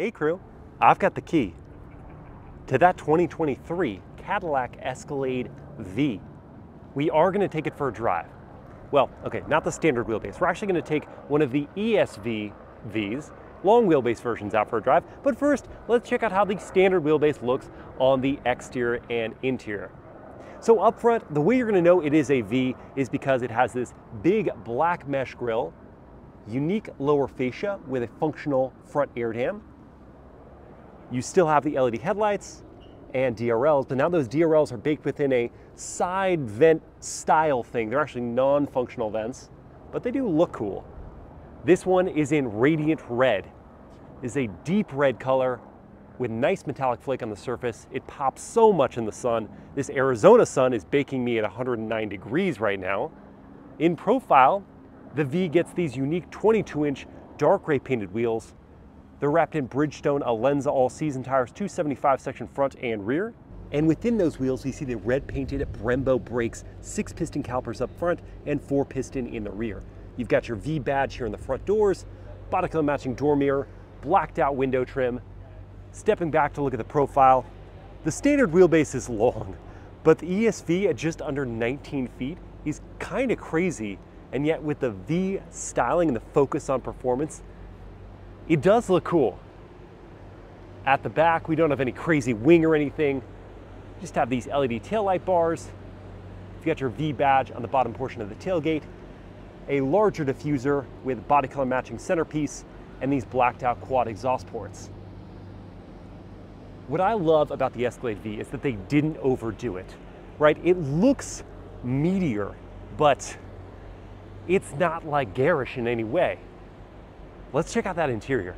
Hey crew, I've got the key to that 2023 Cadillac Escalade V. We are gonna take it for a drive. Well, okay, not the standard wheelbase. We're actually gonna take one of the ESV Vs, long wheelbase versions out for a drive. But first, let's check out how the standard wheelbase looks on the exterior and interior. So up front, the way you're gonna know it is a V is because it has this big black mesh grille, unique lower fascia with a functional front air dam, you still have the LED headlights and DRLs, but now those DRLs are baked within a side vent style thing. They're actually non-functional vents, but they do look cool. This one is in radiant red. Is a deep red color with nice metallic flake on the surface. It pops so much in the sun. This Arizona sun is baking me at 109 degrees right now. In profile, the V gets these unique 22 inch dark gray painted wheels they're wrapped in Bridgestone Alenza all-season tires, 275 section front and rear. And within those wheels, we see the red painted Brembo brakes, six piston calipers up front and four piston in the rear. You've got your V badge here in the front doors, body color matching door mirror, blacked out window trim. Stepping back to look at the profile, the standard wheelbase is long, but the ESV at just under 19 feet is kind of crazy. And yet with the V styling and the focus on performance, it does look cool. At the back, we don't have any crazy wing or anything. Just have these LED taillight bars. You've got your V badge on the bottom portion of the tailgate, a larger diffuser with body color matching centerpiece, and these blacked out quad exhaust ports. What I love about the Escalade V is that they didn't overdo it, right? It looks meteor, but it's not like garish in any way. Let's check out that interior.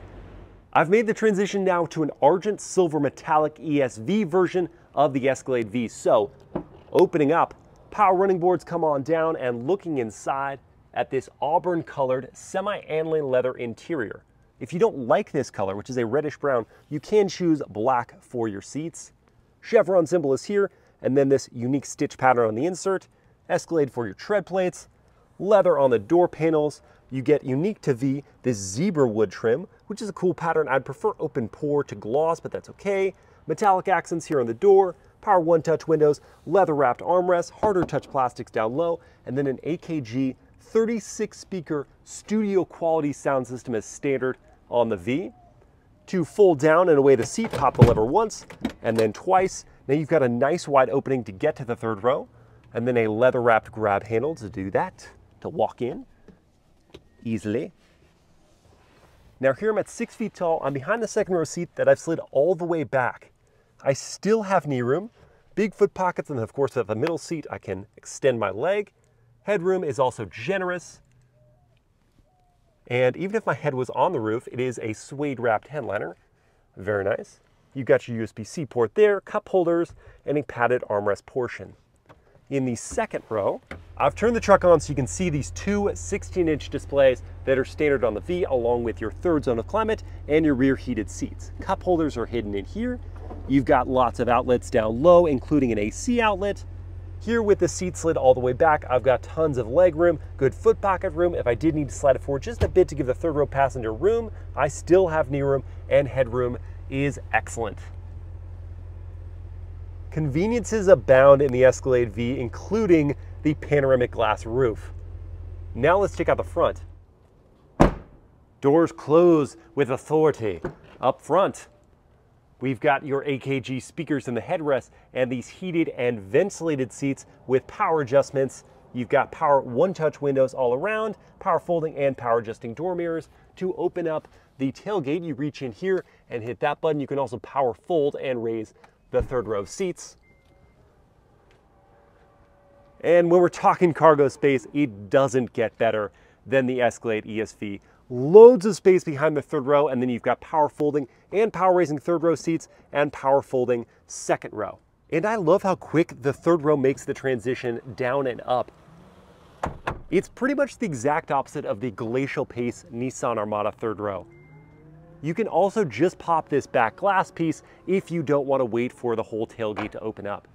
I've made the transition now to an Argent Silver Metallic ESV version of the Escalade V. So, opening up, power running boards come on down and looking inside at this auburn colored semi-aniline leather interior. If you don't like this color, which is a reddish brown, you can choose black for your seats. Chevron symbol is here, and then this unique stitch pattern on the insert, Escalade for your tread plates, leather on the door panels, you get unique to V this zebra wood trim, which is a cool pattern. I'd prefer open pore to gloss, but that's okay. Metallic accents here on the door, power one touch windows, leather wrapped armrests, harder touch plastics down low, and then an AKG 36 speaker studio quality sound system as standard on the V. To fold down and away the seat, pop the lever once and then twice. Now you've got a nice wide opening to get to the third row and then a leather wrapped grab handle to do that, to walk in easily. Now here I'm at six feet tall. I'm behind the second row seat that I've slid all the way back. I still have knee room, big foot pockets, and of course at the middle seat I can extend my leg. Headroom is also generous. And even if my head was on the roof, it is a suede wrapped headliner. Very nice. You've got your USB-C port there, cup holders, and a padded armrest portion. In the second row, I've turned the truck on so you can see these two 16 inch displays that are standard on the V along with your third zone of climate and your rear heated seats. Cup holders are hidden in here. You've got lots of outlets down low, including an AC outlet. Here with the seat slid all the way back, I've got tons of leg room, good foot pocket room. If I did need to slide it forward just a bit to give the third row passenger room, I still have knee room and headroom is excellent. Conveniences abound in the Escalade V, including the panoramic glass roof. Now let's check out the front. Doors close with authority. Up front, we've got your AKG speakers in the headrest and these heated and ventilated seats with power adjustments. You've got power one-touch windows all around, power folding and power adjusting door mirrors. To open up the tailgate, you reach in here and hit that button. You can also power fold and raise the third row seats. And when we're talking cargo space, it doesn't get better than the Escalade ESV. Loads of space behind the third row, and then you've got power folding and power raising third row seats and power folding second row. And I love how quick the third row makes the transition down and up. It's pretty much the exact opposite of the glacial pace Nissan Armada third row. You can also just pop this back glass piece if you don't want to wait for the whole tailgate to open up.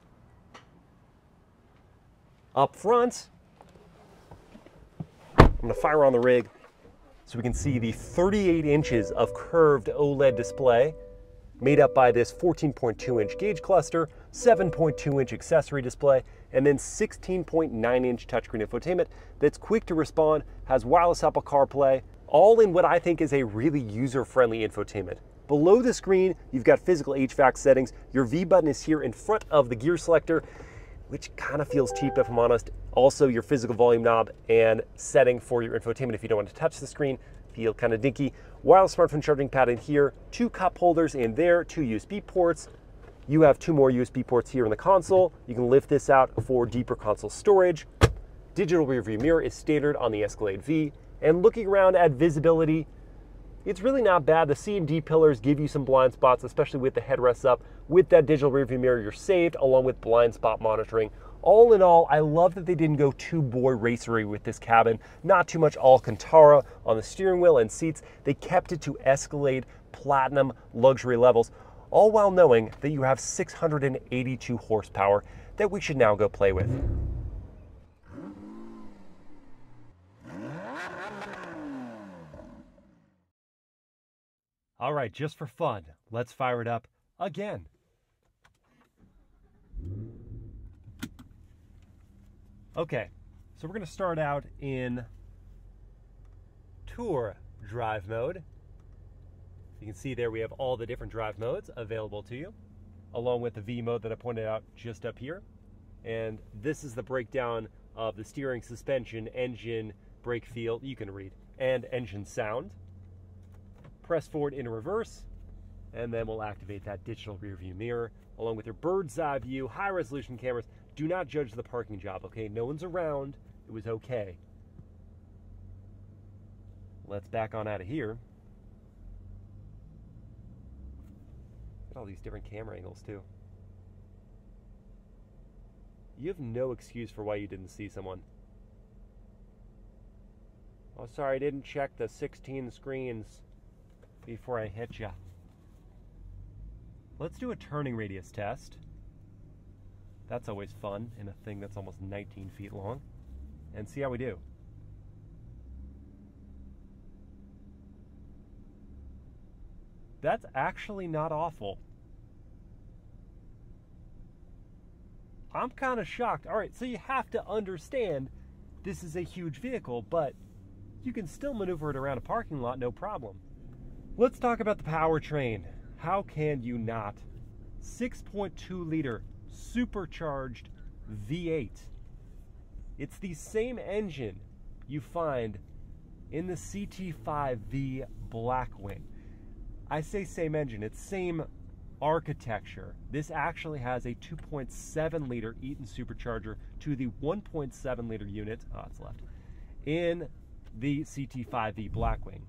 Up front, I'm gonna fire on the rig. so we can see the 38 inches of curved OLED display made up by this 14.2 inch gauge cluster, 7.2 inch accessory display, and then 16.9 inch touchscreen infotainment that's quick to respond, has wireless Apple CarPlay, all in what I think is a really user-friendly infotainment. Below the screen, you've got physical HVAC settings. Your V button is here in front of the gear selector, which kind of feels cheap if I'm honest. Also, your physical volume knob and setting for your infotainment if you don't want to touch the screen feel kind of dinky. Wireless smartphone charging pad in here, two cup holders in there, two USB ports. You have two more USB ports here in the console. You can lift this out for deeper console storage. Digital rear view mirror is standard on the Escalade V. And looking around at visibility, it's really not bad. The C and D pillars give you some blind spots, especially with the headrests up. With that digital rearview mirror, you're saved, along with blind spot monitoring. All in all, I love that they didn't go too boy racery with this cabin. Not too much Alcantara on the steering wheel and seats. They kept it to Escalade Platinum luxury levels, all while knowing that you have 682 horsepower that we should now go play with. All right, just for fun, let's fire it up again. Okay, so we're going to start out in tour drive mode. You can see there we have all the different drive modes available to you, along with the V mode that I pointed out just up here. And this is the breakdown of the steering, suspension, engine, brake feel, you can read, and engine sound. Press forward in reverse, and then we'll activate that digital rear view mirror, along with your bird's eye view, high resolution cameras, do not judge the parking job, okay? No one's around. It was okay. Let's back on out of here. Look all these different camera angles, too. You have no excuse for why you didn't see someone. Oh, sorry, I didn't check the 16 screens before I hit you. Let's do a turning radius test. That's always fun in a thing that's almost 19 feet long. And see how we do. That's actually not awful. I'm kind of shocked. All right, so you have to understand this is a huge vehicle, but you can still maneuver it around a parking lot no problem. Let's talk about the powertrain. How can you not? 6.2 liter supercharged V8. It's the same engine you find in the CT5V Blackwing. I say same engine, it's same architecture. This actually has a 2.7 liter Eaton supercharger to the 1.7 liter unit, oh, it's left, in the CT5V Blackwing.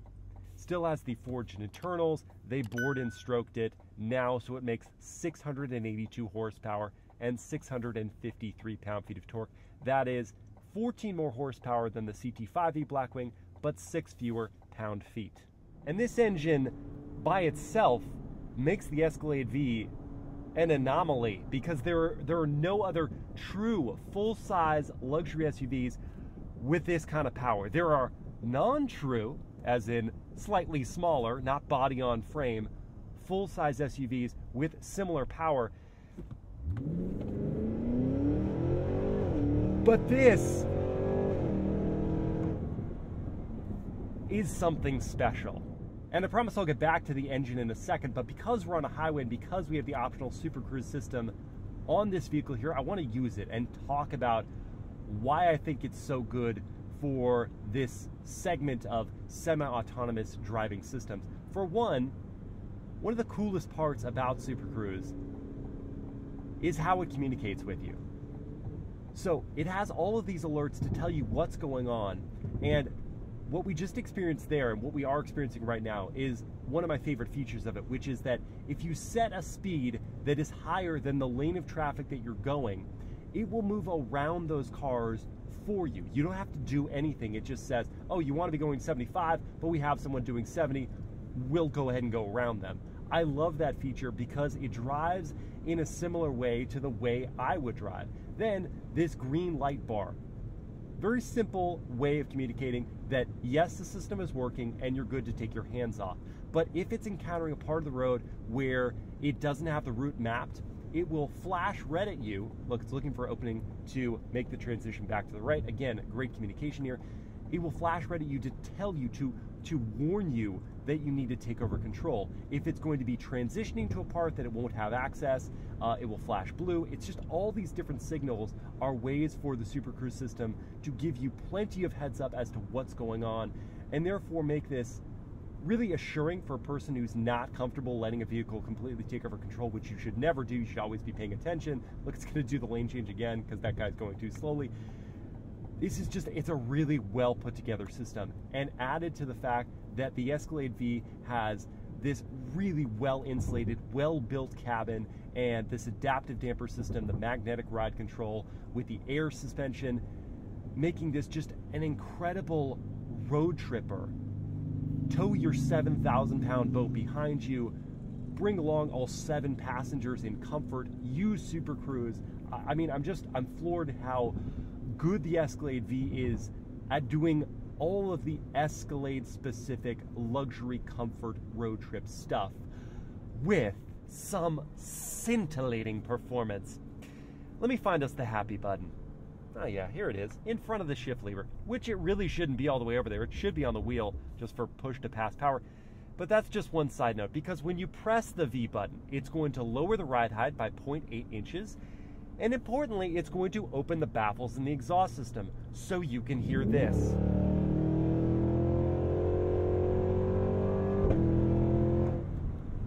Still has the forged internals. They bored and stroked it now, so it makes 682 horsepower and 653 pound-feet of torque. That is 14 more horsepower than the CT5V Blackwing, but six fewer pound-feet. And this engine by itself makes the Escalade V an anomaly because there are, there are no other true full-size luxury SUVs with this kind of power. There are non-true, as in slightly smaller, not body on frame, full-size SUVs with similar power. But this is something special. And I promise I'll get back to the engine in a second, but because we're on a highway and because we have the optional Super Cruise system on this vehicle here, I want to use it and talk about why I think it's so good for this segment of semi-autonomous driving systems. For one, one of the coolest parts about Super Cruise is how it communicates with you. So it has all of these alerts to tell you what's going on. And what we just experienced there and what we are experiencing right now is one of my favorite features of it, which is that if you set a speed that is higher than the lane of traffic that you're going, it will move around those cars for you. You don't have to do anything. It just says, oh, you want to be going 75, but we have someone doing 70. We'll go ahead and go around them. I love that feature because it drives in a similar way to the way I would drive. Then this green light bar Very simple way of communicating that yes, the system is working and you're good to take your hands off. But if it's encountering a part of the road where it doesn't have the route mapped, it will flash red at you. Look, it's looking for opening to make the transition back to the right. Again, great communication here. It will flash red at you to tell you to to warn you that you need to take over control. If it's going to be transitioning to a part that it won't have access, uh, it will flash blue. It's just all these different signals are ways for the Super Cruise system to give you plenty of heads up as to what's going on, and therefore make this really assuring for a person who's not comfortable letting a vehicle completely take over control, which you should never do. You should always be paying attention. Look, it's going to do the lane change again because that guy's going too slowly. This is just, it's a really well put together system. And added to the fact that the Escalade V has this really well insulated, well built cabin and this adaptive damper system, the magnetic ride control with the air suspension, making this just an incredible road tripper tow your 7,000 pound boat behind you, bring along all seven passengers in comfort, use Super Cruise. I mean, I'm just, I'm floored how good the Escalade V is at doing all of the Escalade specific luxury comfort road trip stuff with some scintillating performance. Let me find us the happy button. Oh yeah, here it is, in front of the shift lever, which it really shouldn't be all the way over there. It should be on the wheel just for push to pass power. But that's just one side note, because when you press the V button, it's going to lower the ride height by 0.8 inches, and importantly, it's going to open the baffles in the exhaust system, so you can hear this.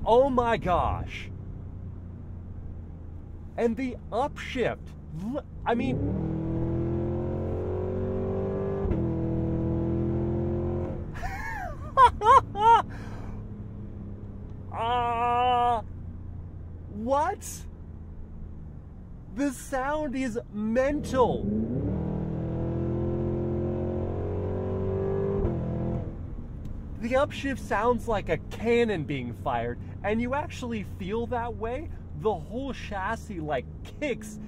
Oh my gosh! And the upshift, I mean, The sound is mental. The upshift sounds like a cannon being fired, and you actually feel that way. The whole chassis like kicks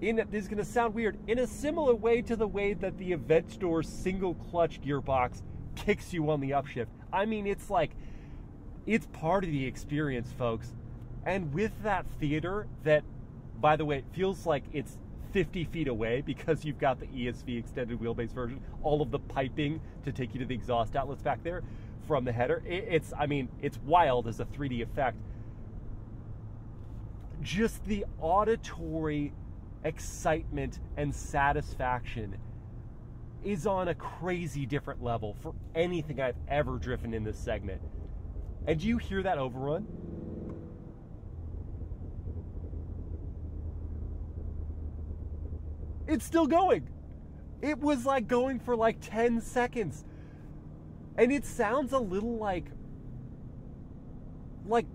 in this is going to sound weird in a similar way to the way that the Aventador single clutch gearbox kicks you on the upshift. I mean, it's like it's part of the experience, folks. And with that theater, that, by the way, it feels like it's 50 feet away because you've got the ESV extended wheelbase version, all of the piping to take you to the exhaust outlets back there from the header. It's, I mean, it's wild as a 3D effect. Just the auditory excitement and satisfaction is on a crazy different level for anything I've ever driven in this segment. And do you hear that overrun? It's still going. It was like going for like 10 seconds. And it sounds a little like like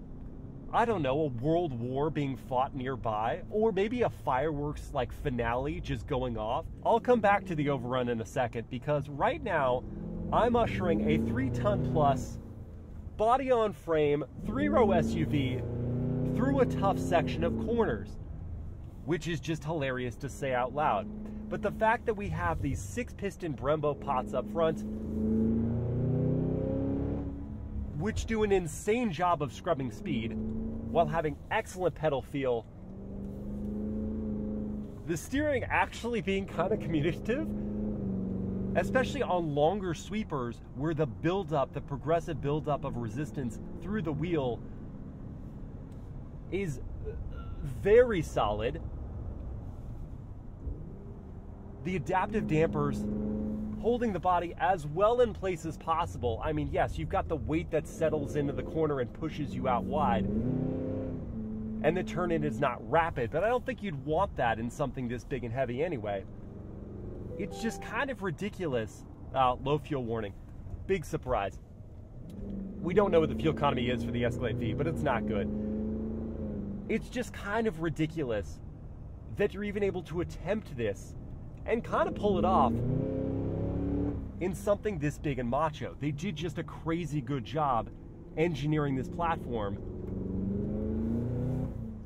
I don't know, a world war being fought nearby, or maybe a fireworks like finale just going off. I'll come back to the overrun in a second because right now I'm ushering a three ton plus body on frame, three row SUV through a tough section of corners which is just hilarious to say out loud. But the fact that we have these six piston Brembo pots up front, which do an insane job of scrubbing speed while having excellent pedal feel, the steering actually being kind of communicative, especially on longer sweepers where the buildup, the progressive buildup of resistance through the wheel is uh, very solid the adaptive dampers holding the body as well in place as possible. I mean, yes, you've got the weight that settles into the corner and pushes you out wide. And the turn in is not rapid, but I don't think you'd want that in something this big and heavy anyway. It's just kind of ridiculous. Uh, low fuel warning. Big surprise. We don't know what the fuel economy is for the Escalade V, but it's not good. It's just kind of ridiculous that you're even able to attempt this and kind of pull it off in something this big and macho. They did just a crazy good job engineering this platform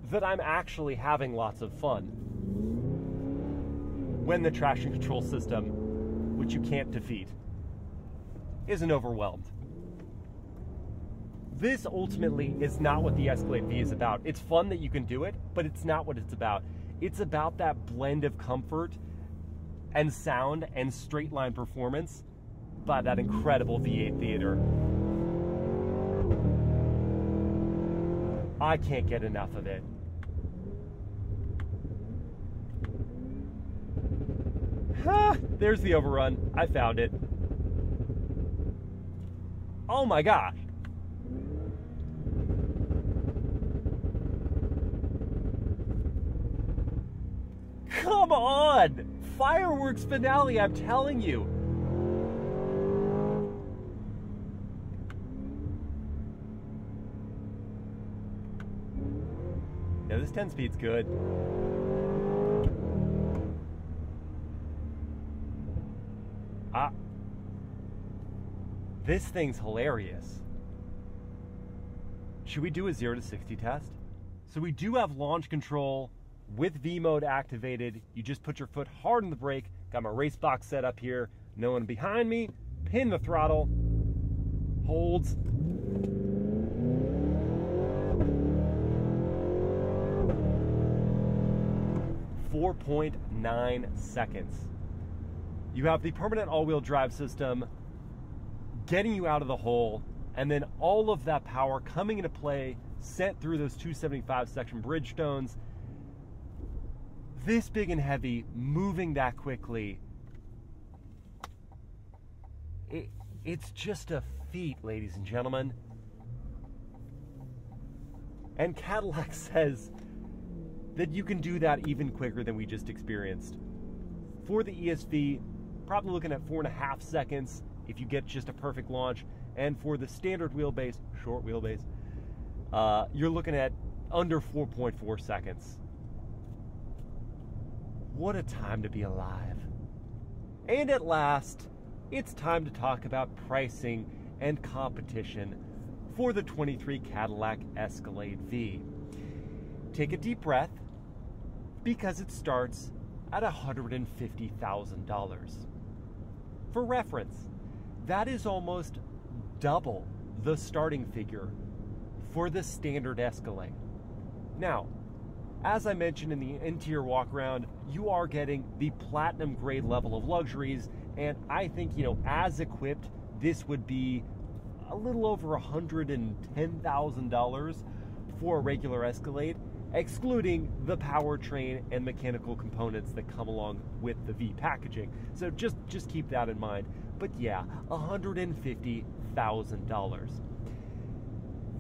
that I'm actually having lots of fun when the traction control system which you can't defeat, isn't overwhelmed. This ultimately is not what the Escalade V is about. It's fun that you can do it, but it's not what it's about. It's about that blend of comfort and sound and straight line performance by that incredible V8 theater. I can't get enough of it. Ha! There's the overrun. I found it. Oh my gosh. Come on! Fireworks finale, I'm telling you. Yeah, this 10 speed's good. Ah. This thing's hilarious. Should we do a 0 to 60 test? So we do have launch control with V mode activated. You just put your foot hard on the brake. Got my RaceBox set up here. No one behind me. Pin the throttle. Holds. Four point nine seconds. You have the permanent all-wheel drive system getting you out of the hole, and then all of that power coming into play, sent through those 275 section Bridgestones this big and heavy, moving that quickly, it, it's just a feat, ladies and gentlemen. And Cadillac says that you can do that even quicker than we just experienced. For the ESV, probably looking at four and a half seconds if you get just a perfect launch. And for the standard wheelbase, short wheelbase, uh, you're looking at under 4.4 seconds. What a time to be alive. And at last, it's time to talk about pricing and competition for the 23 Cadillac Escalade V. Take a deep breath because it starts at $150,000. For reference, that is almost double the starting figure for the standard Escalade. Now, as I mentioned in the interior walk around, you are getting the platinum grade level of luxuries. And I think, you know, as equipped, this would be a little over $110,000 for a regular Escalade, excluding the powertrain and mechanical components that come along with the V packaging. So just, just keep that in mind. But yeah, $150,000.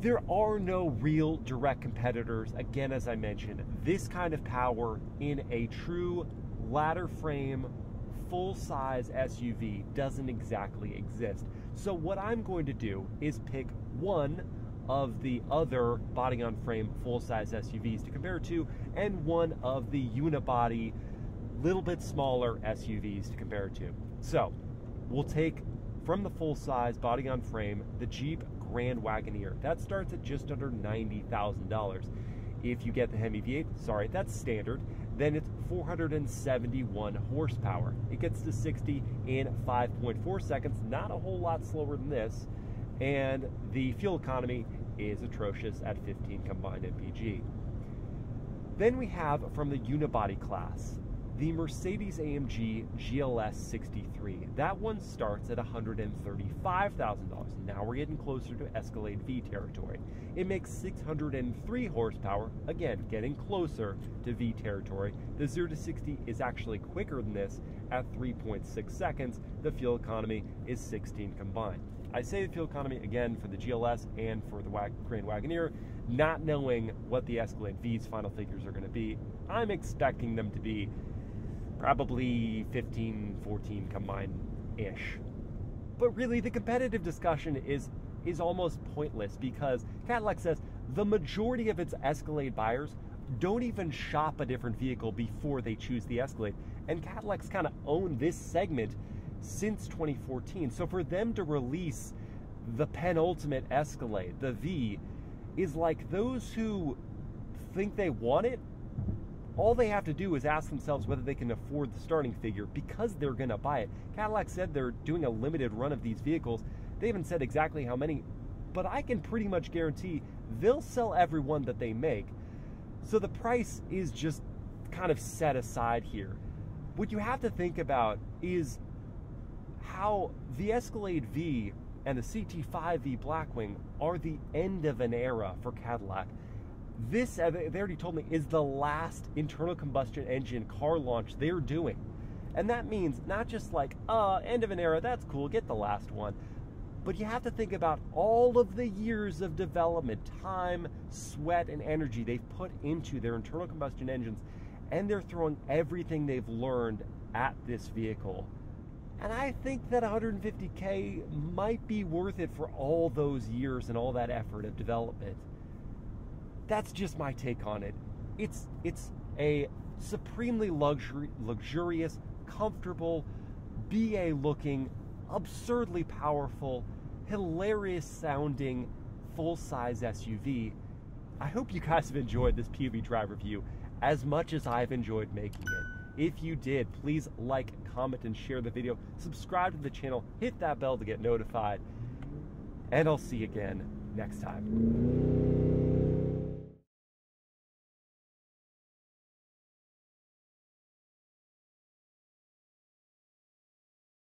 There are no real direct competitors. Again, as I mentioned, this kind of power in a true ladder frame, full size SUV doesn't exactly exist. So, what I'm going to do is pick one of the other body on frame full size SUVs to compare to, and one of the unibody, little bit smaller SUVs to compare to. So, we'll take from the full size body on frame the Jeep Grand Wagoneer. That starts at just under $90,000. If you get the Hemi V8, sorry, that's standard, then it's 471 horsepower. It gets to 60 in 5.4 seconds, not a whole lot slower than this. And the fuel economy is atrocious at 15 combined MPG. Then we have from the unibody class, the Mercedes AMG GLS 63. That one starts at $135,000. Now we're getting closer to Escalade V territory. It makes 603 horsepower, again, getting closer to V territory. The 0 to 60 is actually quicker than this at 3.6 seconds. The fuel economy is 16 combined. I say the fuel economy again for the GLS and for the Grand Wagoneer, not knowing what the Escalade V's final figures are going to be. I'm expecting them to be probably 15, 14 combined ish. But really, the competitive discussion is is almost pointless because Cadillac says the majority of its Escalade buyers don't even shop a different vehicle before they choose the Escalade. And Cadillac's kind of owned this segment since 2014. So for them to release the penultimate Escalade, the V, is like those who think they want it all they have to do is ask themselves whether they can afford the starting figure because they're going to buy it. Cadillac said they're doing a limited run of these vehicles. They haven't said exactly how many, but I can pretty much guarantee they'll sell every one that they make. So the price is just kind of set aside here. What you have to think about is how the Escalade V and the CT5V Blackwing are the end of an era for Cadillac. This, uh, they already told me, is the last internal combustion engine car launch they're doing. And that means not just like, uh, end of an era, that's cool, get the last one. But you have to think about all of the years of development, time, sweat, and energy they've put into their internal combustion engines, and they're throwing everything they've learned at this vehicle. And I think that 150K might be worth it for all those years and all that effort of development. That's just my take on it. It's it's a supremely luxury, luxurious, comfortable, BA looking, absurdly powerful, hilarious sounding full size SUV. I hope you guys have enjoyed this POV drive review as much as I've enjoyed making it. If you did, please like, comment, and share the video. Subscribe to the channel, hit that bell to get notified, and I'll see you again next time.